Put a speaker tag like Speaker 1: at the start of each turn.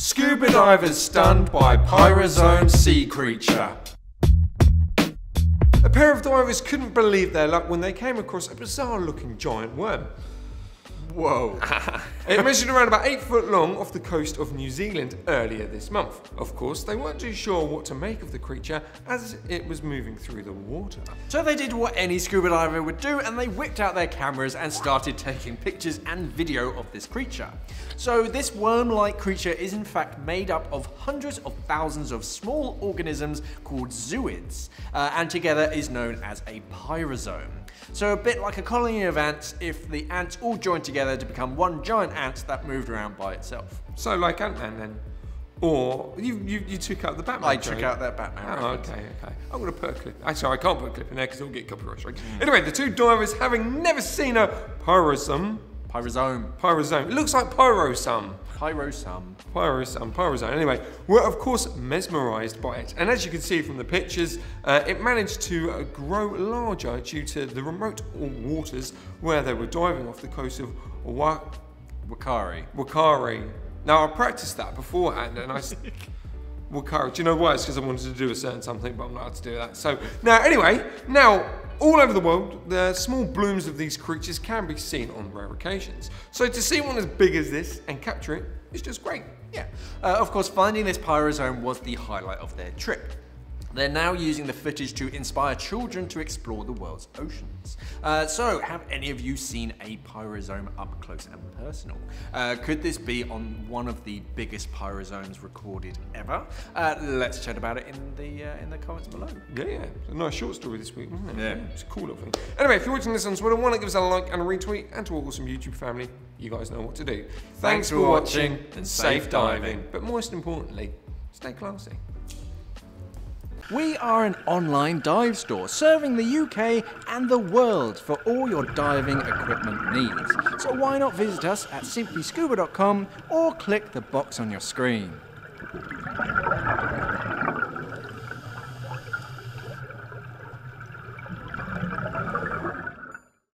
Speaker 1: Scuba divers stunned by pyrosome sea creature. A pair of divers couldn't believe their luck when they came across a bizarre looking giant worm.
Speaker 2: Whoa.
Speaker 1: It measured around about 8 foot long off the coast of New Zealand earlier this month. Of course, they weren't too sure what to make of the creature as it was moving through the water.
Speaker 2: So they did what any scuba diver would do and they whipped out their cameras and started taking pictures and video of this creature. So this worm-like creature is in fact made up of hundreds of thousands of small organisms called zooids uh, and together is known as a pyrosome. So a bit like a colony of ants if the ants all joined together to become one giant ant that moved around by itself.
Speaker 1: So, like Ant Man then? Or you, you, you took out the Batman.
Speaker 2: I
Speaker 1: joke.
Speaker 2: took out that Batman.
Speaker 1: Oh,
Speaker 2: reference.
Speaker 1: okay, okay. I'm going to put a clip. Actually, I can't put a clip in there because it'll get copyright strike. Anyway, the two divers, having never seen a pyrosome,
Speaker 2: Pyrosome.
Speaker 1: pyrosome, it looks like pyrosome.
Speaker 2: Pyrosome.
Speaker 1: Pyrosome, pyrosome. Anyway, were of course mesmerised by it, and as you can see from the pictures, uh, it managed to uh, grow larger due to the remote waters where they were diving off the coast of Wa-
Speaker 2: Whakaari.
Speaker 1: Whakaari. Now, I practiced that beforehand, and I. Whakaari. Do you know why? It's because I wanted to do a certain something, but I'm not allowed to do that. So now, anyway, now all over the world, the small blooms of these creatures can be seen on rare occasions. So to see one as big as this and capture it is just great.
Speaker 2: Yeah. Uh, of course, finding this pyrosome was the highlight of their trip. They're now using the footage to inspire children to explore the world's oceans. Uh, so, have any of you seen a pyrosome up close and personal? Uh, could this be on one of the biggest pyrosomes recorded ever? Uh, let's chat about it in the uh, in the comments below.
Speaker 1: Yeah, yeah. It's a nice short story this week, wasn't it?
Speaker 2: Yeah.
Speaker 1: It's a cool little thing. Anyway, if you're watching this on Twitter, why not give us a like and a retweet? And to our awesome YouTube family, you guys know what to do. Thanks,
Speaker 2: for watching and safe diving.
Speaker 1: But most importantly, stay classy.
Speaker 2: We are an online dive store serving the UK and the world for all your diving equipment needs. So why not visit us at simplyscuba.com or click the box on your screen.